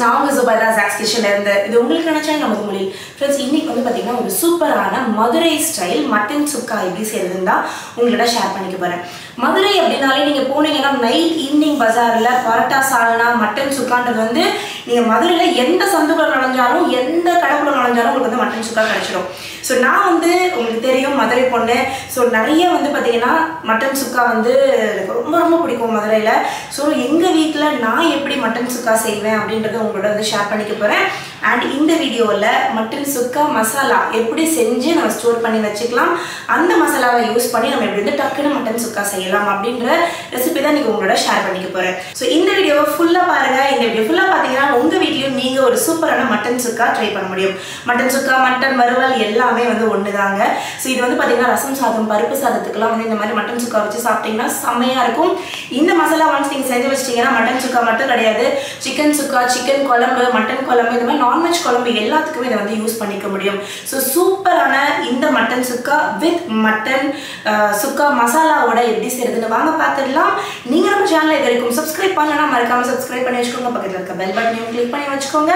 நான் உங்கள் சுபதா சாக்ஸ் இது உங்களுக்கு நினைச்சா நமது மொழி ஃப்ரெண்ட்ஸ் இன்னைக்கு வந்து பார்த்தீங்கன்னா ஒரு சூப்பரான மதுரை ஸ்டைல் மட்டன் சுக்கா எப்படி செய்யறதுன்னு தான் உங்களோட ஷேர் பண்ணிக்க போகிறேன் மதுரை அப்படின்னாலே நீங்கள் போனீங்கன்னா நைட் ஈவினிங் பஜாரில் பரோட்டா சால்னா மட்டன் சுக்கான்றது வந்து நீங்கள் மதுரையில் எந்த சந்துக்குள்ள நுழைஞ்சாலும் எந்த கடைக்குள்ள நுழைஞ்சாலும் உங்களுக்கு வந்து மட்டன் சுக்கா கிடைச்சிடும் ஸோ நான் வந்து உங்களுக்கு தெரியும் மதுரை பொண்ணு. ஸோ நிறைய வந்து பார்த்தீங்கன்னா மட்டன் சுக்கா வந்து எனக்கு ரொம்ப ரொம்ப பிடிக்கும் மதுரையில். ஸோ எங்கள் வீட்டில் நான் எப்படி மட்டன் சுக்கா செய்வேன் அப்படின்றத உங்களோட வந்து ஷேர் பண்ணிக்க போகிறேன் அண்ட் இந்த வீடியோவில் மட்டன் சுக்கா மசாலா எப்படி செஞ்சு நம்ம ஸ்டோர் பண்ணி வச்சுக்கலாம் அந்த மசாலாவை யூஸ் பண்ணி நம்ம எப்படி வந்து டக்குன்னு மட்டன் சுக்கா செய்யலாம் அப்படின்ற ரெசிபி தான் நீங்கள் உங்களோட ஷேர் பண்ணிக்க போகிறேன் ஸோ இந்த வீடியோவை ஃபுல்லாக பாருங்கள் இந்த வீடியோ ஃபுல்லாக பார்த்தீங்கன்னா உங்கள் வீட்லேயும் நீங்கள் ஒரு சூப்பரான மட்டன் சுக்கா ட்ரை பண்ண முடியும். மட்டன் சுக்கா மட்டன் வறுவல் எல்லாமே வந்து ஒன்று தாங்க ஸோ இது வந்து பார்த்தீங்கன்னா ரசம் சாதம் பருப்பு சாதத்துக்குலாம் வந்து இந்த மாதிரி மட்டன் சுக்கா வச்சு சாப்பிட்டீங்கன்னா செம்மையாக இருக்கும். இந்த மசாலா ஒன்ஸ் நீங்கள் செஞ்சு வச்சிட்டிங்கன்னா மட்டன் சுக்கா மட்டும் கிடையாது. Chicken sukka chicken kuzhambu mutton kuzhambu இந்த மாதிரி நான்வெஜ் குழம்பு எல்லாத்துக்குமே இதை வந்து யூஸ் பண்ணிக்க முடியும். ஸோ சூப்பரான இந்த mutton sukka with mutton sukka மசாலாவோட எப்படி செய்யறதுன்னு வாங்க பார்த்துடலாம் நீங்கள் நம்ம சேனல் இது வரைக்கும் சப்ஸ்கிரைப் பண்ணலாம் மறக்காம சப்ஸ்கிரைப் பண்ணி வச்சுக்கோங்க. பக்கத்தில் இருக்க பெல் பட்டனையும் கிளிக் பண்ணி வச்சுக்கோங்க.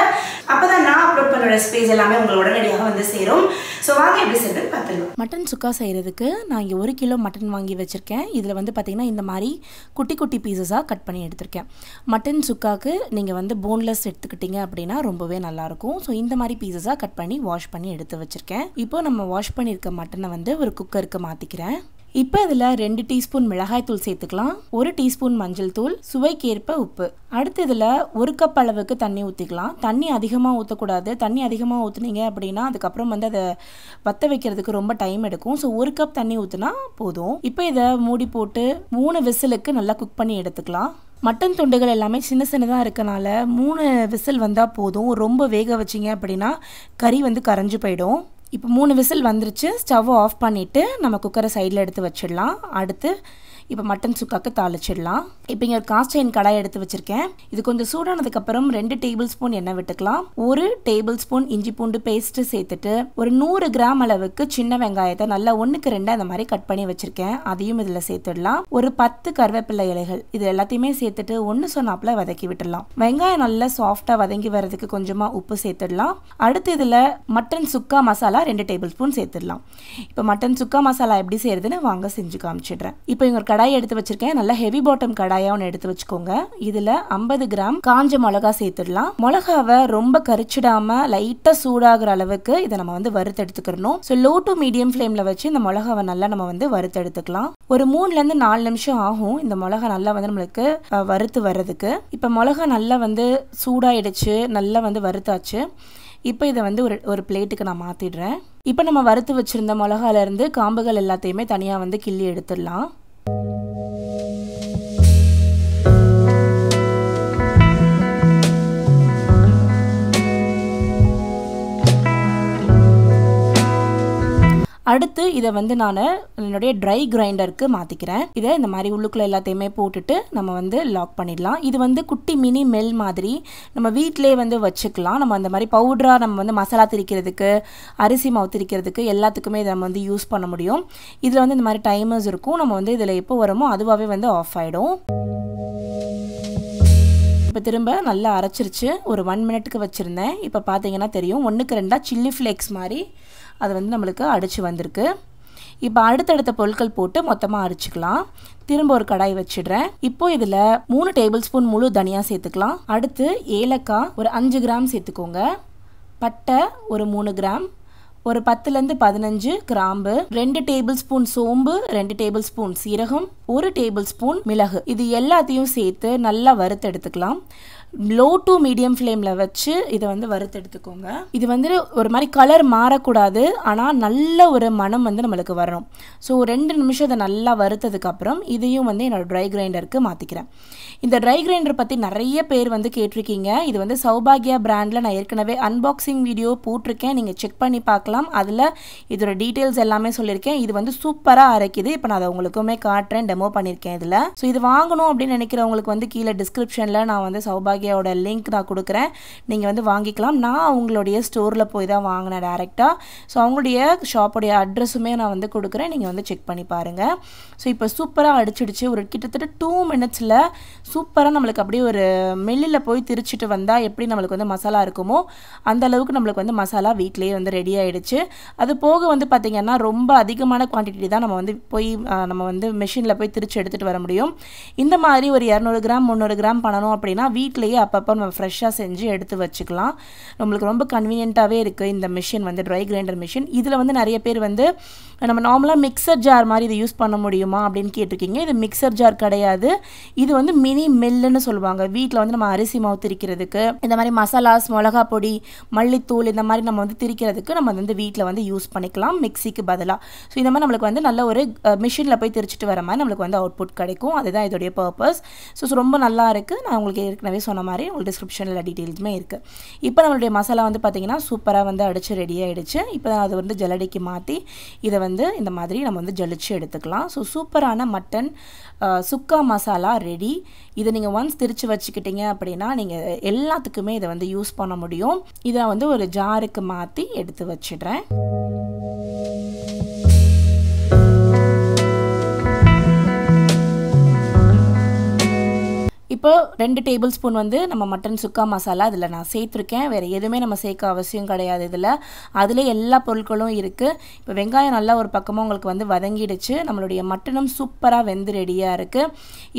அப்போ தான் நான் அப்லோட் பண்ணுற ரெசிபிஸ் எல்லாமே உங்களுக்கு உடனடியாக வந்து சேரும். ஸோ வாங்க எப்படி செய்யறதுன்னு பார்த்துடலாம் மட்டன் சுக்கா செய்கிறதுக்கு நான் இங்கே ஒரு கிலோ மட்டன் வாங்கி வச்சுருக்கேன். இதில் வந்து பார்த்திங்கன்னா இந்த மாதிரி குட்டி குட்டி பீசஸாக கட் பண்ணி எடுத்திருக்கேன். மட்டன் சுக்காக்கு நீங்கள் வந்து போன்லெஸ் எடுத்துக்கிட்டீங்க அப்படின்னா ரொம்பவே நல்லாயிருக்கும் ஸோ இந்த மாதிரி பீசஸாக கட் பண்ணி வாஷ் பண்ணி எடுத்து வச்சுருக்கேன். இப்போ நம்ம வாஷ் பண்ணியிருக்க மட்டனை வந்து ஒரு குக்கருக்கு மாற்றிக்கிறேன் இப்போ இதில் ரெண்டு டீஸ்பூன் மிளகாய்த்தூள் சேர்த்துக்கலாம். ஒரு டீஸ்பூன் மஞ்சள் தூள் சுவைக்கேற்ப உப்பு. அடுத்து இதில் ஒரு கப் அளவுக்கு தண்ணி ஊற்றிக்கலாம் தண்ணி அதிகமாக ஊற்றக்கூடாது தண்ணி அதிகமாக ஊற்றுனீங்க அப்படின்னா அதுக்கப்புறம் வந்து அதை வத்த வைக்கிறதுக்கு ரொம்ப டைம் எடுக்கும். ஸோ ஒரு கப் தண்ணி ஊற்றினா போதும். இப்போ இதை மூடி போட்டு மூணு விசிலுக்கு நல்லா குக் பண்ணி எடுத்துக்கலாம். மட்டன் துண்டுகள் எல்லாமே சின்ன சின்னதாக இருக்கனால மூணு விசில் வந்தால் போதும். ரொம்ப வேக வச்சிங்க அப்படின்னா கறி வந்து கரைஞ்சு போயிடும். இப்போ மூணு விசில் வந்துருச்சு ஸ்டவ் ஆஃப் பண்ணிவிட்டு நம்ம குக்கரை சைடில் எடுத்து வச்சிடலாம். அடுத்து இப்போ மட்டன் சுக்காக்கு தாளிச்சிடலாம். இப்போ இங்கே ஒரு காஸ்டைன் கடாய் எடுத்து வச்சுருக்கேன். இது கொஞ்சம் சூடானதுக்கப்புறம் ரெண்டு டேபிள் ஸ்பூன் எண்ணெய் விட்டுக்கலாம். ஒரு டேபிள் ஸ்பூன் இஞ்சி பூண்டு பேஸ்ட்டு சேர்த்துட்டு ஒரு நூறு கிராம் அளவுக்கு சின்ன வெங்காயத்தை நல்லா ஒன்றுக்கு ரெண்டு அந்த மாதிரி கட் பண்ணி வச்சுருக்கேன். அதையும் இதில் சேர்த்துடலாம். ஒரு பத்து கருவேப்பிள்ளை இலைகள் இது எல்லாத்தையுமே சேர்த்துட்டு ஒன்று சொன்னாப்பில் வதக்கி விட்டுடலாம். வெங்காயம் நல்லா சாஃப்டாக வதங்கி வரதுக்கு கொஞ்சமாக உப்பு சேர்த்துடலாம். அடுத்து இதில் மட்டன் சுக்கா மசாலா ரெண்டு டேபிள் ஸ்பூன் சேர்த்துடலாம். இப்போ மட்டன் சுக்கா மசாலா எப்படி செய்யறதுன்னு வாங்க செஞ்சு காமிச்சிடுறேன். இப்போ இவங்க கடாய் எடுத்து வச்சிருக்கேன். நல்லா ஹெவி பாட்டம் கடாயா ஒன்று எடுத்து வச்சுக்கோங்க. இதில் ஐம்பது கிராம் காஞ்ச மிளகா சேர்த்துடலாம். மிளகாவை ரொம்ப கரிச்சிடாம லைட்டாக சூடாகிற அளவுக்கு இதை நம்ம வந்து வறுத்து எடுத்துக்கிறணும் ஸோ லோ டு மீடியம் ஃப்ளேமில் வச்சு இந்த மிளகாவை நல்லா நம்ம வந்து வறுத்து எடுத்துக்கலாம். ஒரு மூணுலேருந்து நாலு நிமிஷம் ஆகும் இந்த மிளகா நல்லா வந்து நம்மளுக்கு வறுத்து வர்றதுக்கு. இப்போ மிளகா நல்லா வந்து சூடாயிடுச்சு நல்லா வந்து வறுத்தாச்சு. இப்போ இதை வந்து ஒரு ஒரு பிளேட்டுக்கு நான் மாற்றிடுறேன் இப்போ நம்ம வறுத்து வச்சுருந்த மிளகாலேருந்து காம்புகள் எல்லாத்தையுமே தனியாக வந்து கிள்ளி எடுத்துடலாம். அடுத்து இதை வந்து நான் என்னுடைய ட்ரை கிரைண்டருக்கு மாற்றிக்கிறேன் இதை இந்த மாதிரி உள்ளுக்குள்ளே எல்லாத்தையுமே போட்டுட்டு நம்ம வந்து லாக் பண்ணிடலாம். இது வந்து குட்டி மினி மெல் மாதிரி நம்ம வீட்டிலே வந்து வச்சுக்கலாம். நம்ம அந்த மாதிரி பவுடராக நம்ம வந்து மசாலா திரிக்கிறதுக்கு அரிசி மாவு திரிக்கிறதுக்கு எல்லாத்துக்குமே இதை நம்ம வந்து யூஸ் பண்ண முடியும். இதில் வந்து இந்த மாதிரி டைமர்ஸ் இருக்கும். நம்ம வந்து இதில் எப்போ வரமோ அதுவாகவே வந்து ஆஃப் ஆகிடும் இப்போ திரும்ப நல்லா அரைச்சிருச்சு. ஒரு ஒன் மினிட்டுக்கு வச்சுருந்தேன். இப்போ பார்த்தீங்கன்னா தெரியும். ஒன்றுக்கு ரெண்டாக சில்லி ஃப்ளேக்ஸ் மாதிரி அது வந்து நம்மளுக்கு அடித்து வந்திருக்கு. இப்போ அடுத்தடுத்த பொருட்கள் போட்டு மொத்தமாக அரைச்சிக்கலாம். திரும்ப ஒரு கடாய் வச்சிடுறேன். இப்போ இதில் மூணு டேபிள் ஸ்பூன் முழு தனியாக சேர்த்துக்கலாம். அடுத்து ஏலக்காய் ஒரு அஞ்சு கிராம் சேர்த்துக்கோங்க. பட்டை ஒரு மூணு கிராம். ஒரு பத்துலேருந்து பதினஞ்சு கிராம்பு. ரெண்டு டேபிள் ஸ்பூன் சோம்பு ரெண்டு டேபிள் ஸ்பூன் சீரகம் ஒரு டேபிள் ஸ்பூன் மிளகு. இது எல்லாத்தையும் சேர்த்து நல்லா வறுத்து எடுத்துக்கலாம். லோ டு மீடியம் ஃப்ளேமில் வச்சு இதை வந்து வறுத்து எடுத்துக்கோங்க இது வந்து ஒரு மாதிரி கலர் மாறக்கூடாது. ஆனால் நல்ல ஒரு மனம் வந்து நம்மளுக்கு வரணும். ஸோ ரெண்டு நிமிஷம் இதை நல்லா வறுத்ததுக்கப்புறம் இதையும் வந்து என்னோடய ட்ரை கிரைண்டருக்கு மாற்றிக்கிறேன் இந்த ட்ரை கிரைண்டர் பற்றி நிறைய பேர் வந்து கேட்டிருக்கீங்க. இது வந்து சௌபாகியா பிராண்டில் நான் ஏற்கனவே அன்பாக்சிங் வீடியோ போட்டிருக்கேன். நீங்கள் செக் பண்ணி பார்க்கலாம். அதில் இதோட டீட்டெயில்ஸ் எல்லாமே சொல்லியிருக்கேன். இது வந்து சூப்பராக அரைக்குது. இப்போ நான் அதை உங்களுக்குமே காட்டுறேன். டெமோ பண்ணியிருக்கேன் இதில். ஸோ இது வாங்கணும் அப்படின்னு நினைக்கிறவங்களுக்கு வந்து கீழே டிஸ்கிரிப்ஷனில் நான் வந்து சௌபாகியா மசாலாகையோட லிங்க் நான் கொடுக்குறேன். நீங்கள் வந்து வாங்கிக்கலாம். நான் அவங்களுடைய ஸ்டோரில் போய் தான் வாங்கினேன் டேரெக்டாக ஸோ அவங்களுடைய ஷாப்புடைய அட்ரஸுமே நான் வந்து கொடுக்குறேன். நீங்கள் வந்து செக் பண்ணி பாருங்கள் ஸோ இப்போ சூப்பராக அடிச்சிடுச்சு. ஒரு கிட்டத்தட்ட டூ மினிட்ஸில் சூப்பராக நம்மளுக்கு அப்படியே ஒரு மெல்லில் போய் திரிச்சிட்டு வந்தால் எப்படி நம்மளுக்கு வந்து மசாலா இருக்குமோ அந்த அளவுக்கு நம்மளுக்கு வந்து மசாலா வீட்லேயே வந்து ரெடி ஆகிடுச்சு அது போக வந்து பார்த்திங்கன்னா ரொம்ப அதிகமான குவான்டிட்டி தான் நம்ம வந்து போய் நம்ம வந்து மிஷினில் போய் திரிச்சு எடுத்துகிட்டு வர முடியும். இந்த மாதிரி ஒரு இரநூறு கிராம் முந்நூறு கிராம் பண்ணணும் அப்படின்னா வீட்லேயே அப்பப்போ நம்ம ஃப்ரெஷ்ஷாக செஞ்சு எடுத்து வச்சுக்கலாம். நம்மளுக்கு ரொம்ப கன்வீனியண்ட்டாகவே இருக்குது இந்த மிஷின் வந்து ட்ரை கிரைண்டர் மிஷின் இதில் வந்து நிறைய பேர் வந்து நம்ம நார்மலாக மிக்சர் ஜார் மாதிரி இதை யூஸ் பண்ண முடியுமா அப்படின்னு கேட்டிருக்கீங்க. இது மிக்சர் ஜார் கிடையாது. இது வந்து மினி மில்லுன்னு சொல்லுவாங்க. வீட்டில் வந்து நம்ம அரிசி மாவு திரிக்கிறதுக்கு இந்த மாதிரி மசாலாஸ் மிளகா பொடி மல்லித்தூள் இந்த மாதிரி நம்ம வந்து திரிக்கிறதுக்கு நம்ம வந்து வீட்டில் வந்து யூஸ் பண்ணிக்கலாம். மிக்சிக்கு பதிலாக ஸோ இந்த மாதிரி நம்மளுக்கு வந்து நல்ல ஒரு மிஷினில் போய் திரிச்சிட்டு வர மாதிரி நம்மளுக்கு வந்து அவுட்புட் கிடைக்கும். அதுதான் இதோடைய பர்பஸ் ஸோ ரொம்ப நல்லா இருக்குது நான் உங்களுக்கு ஏற்கனவே சொன்ன மாதிரி உங்களுக்கு டிஸ்கிரிப்ஷனில் டீட்டெயில்ஸுமே இருக்குது இப்போ நம்மளுடைய மசாலா வந்து பார்த்திங்கன்னா சூப்பராக வந்து அடித்து ரெடி ஆகிடுச்சு இப்போ நான் அதை வந்து ஜல்லடிக்கு மாற்றி இதை வந்து இந்த மாதிரி நம்ம வந்து ஜலிச்சு எடுத்துக்கலாம். ஸோ சூப்பரான மட்டன் சுக்கா மசாலா ரெடி இதை நீங்கள் ஒன்ஸ் திரிச்சு வச்சுக்கிட்டீங்க அப்படின்னா நீங்கள் எல்லாத்துக்குமே இதை வந்து யூஸ் பண்ண முடியும். இதை வந்து ஒரு ஜாருக்கு மாற்றி எடுத்து வச்சிடுறேன். இப்போ ரெண்டு டேபிள் ஸ்பூன் வந்து நம்ம மட்டன் சுக்கா மசாலா இதில் நான் சேர்த்துருக்கேன். வேறு எதுவுமே நம்ம சேர்க்க அவசியம் கிடையாது இதில். அதில் எல்லா பொருட்களும் இருக்குது இப்போ வெங்காயம் நல்லா ஒரு பக்கமாக உங்களுக்கு வந்து வதங்கிடுச்சு. நம்மளுடைய மட்டனும் சூப்பராக வெந்து ரெடியாக இருக்குது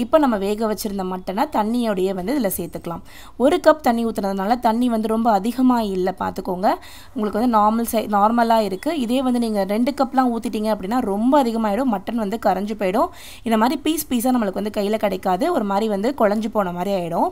இப்போ நம்ம வேக வச்சுருந்த மட்டனை தண்ணியோடையே வந்து இதில் சேர்த்துக்கலாம். ஒரு கப் தண்ணி ஊற்றுனதுனால தண்ணி வந்து ரொம்ப அதிகமாக இல்லை பார்த்துக்கோங்க. உங்களுக்கு வந்து நார்மல் சை நார்மலாக இருக்குது இதே வந்து நீங்கள் ரெண்டு கப்லாம் ஊற்றிட்டீங்க அப்படின்னா ரொம்ப அதிகமாகிடும் மட்டன் வந்து கரைஞ்சு போயிடும். இந்த மாதிரி பீஸ் பீஸாக நம்மளுக்கு வந்து கையில் கிடைக்காது. ஒரு மாதிரி வந்து குழஞ்சு போன மாதிரி ஆகிடும்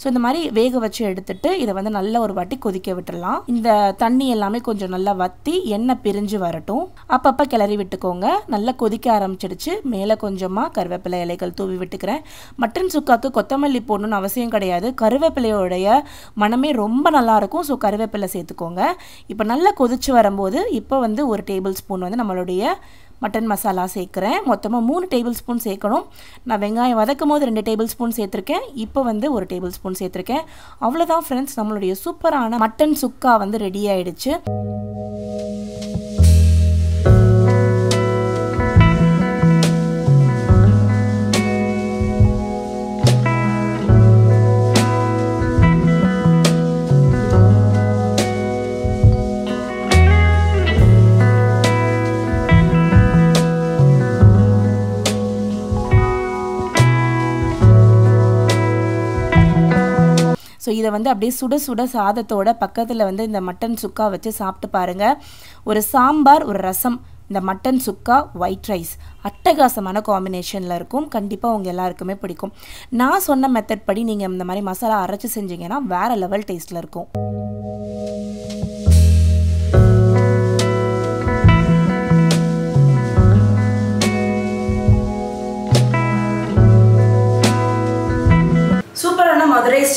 ஸோ இந்த மாதிரி வேக வச்சு எடுத்துட்டு இதை வந்து நல்ல ஒரு வாட்டி கொதிக்க விட்டுடலாம். இந்த தண்ணி எல்லாமே கொஞ்சம் நல்லா வற்றி எண்ணெய் பிரிஞ்சு வரட்டும். அப்பப்போ கிளறி விட்டுக்கோங்க. நல்லா கொதிக்க ஆரம்பிச்சிடுச்சு. மேலே கொஞ்சமாக கருவேப்பிலை இலைகள் தூவி விட்டுக்கிறேன். மட்டன் சுக்காக்கு கொத்தமல்லி போடணும்னு அவசியம் கிடையாது. கருவேப்பிலையோடைய மனமே ரொம்ப நல்லா இருக்கும். ஸோ கருவேப்பிலை சேர்த்துக்கோங்க. இப்போ நல்லா கொதிச்சு வரும்போது இப்போ வந்து ஒரு டேபிள் ஸ்பூன் வந்து நம்மளுடைய மட்டன் மசாலா சேர்க்குறேன். மொத்தமாக மூணு டேபிள் ஸ்பூன் சேர்க்கணும். நான் வெங்காயம் வதக்கும் போது ரெண்டு டேபிள் ஸ்பூன் சேர்த்துருக்கேன். இப்போ வந்து ஒரு டேபிள் ஸ்பூன் சேர்த்துருக்கேன். அவ்வளோதான் ஃப்ரெண்ட்ஸ் நம்மளுடைய சூப்பரான மட்டன் சுக்கா வந்து ரெடி ஆயிடுச்சு. இதை வந்து அப்படியே சுட சுட சாதத்தோட பக்கத்தில் வந்து இந்த மட்டன் சுக்கா வச்சு சாப்பிட்டு பாருங்கள் ஒரு சாம்பார் ஒரு ரசம் இந்த மட்டன் சுக்கா ஒயிட் ரைஸ் அட்டகாசமான காம்பினேஷனில் இருக்கும். கண்டிப்பாக உங்கள் எல்லாருக்குமே பிடிக்கும். நான் சொன்ன மெத்தட் படி நீங்கள் இந்த மாதிரி மசாலா அரைச்சி செஞ்சீங்கன்னா வேறு லெவல் டேஸ்ட்டில் இருக்கும்.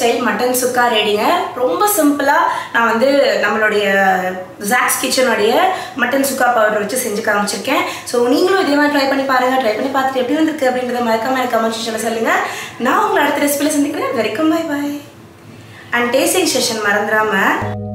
ஸ்டைல் மட்டன் சுக்கா ரெடிங்க ரொம்ப சிம்பிளாக நான் வந்து நம்மளுடைய ஜாக்ஸ் கிச்சனுடைய மட்டன் சுக்கா பவுடர் வச்சு செஞ்சு காமிச்சிருக்கேன். ஸோ நீங்களும் இதே மாதிரி ட்ரை பண்ணி பாருங்கள் ட்ரை பண்ணி பார்த்துட்டு எப்படி வந்திருக்கு அப்படின்றத மறக்காம எனக்கு கமெண்ட் செக்ஷனில் சொல்லுங்கள் நான் உங்களை அடுத்த ரெசிபியில் சந்திக்கிறேன். வரைக்கும் bye bye and tasting session மறந்துடாமல்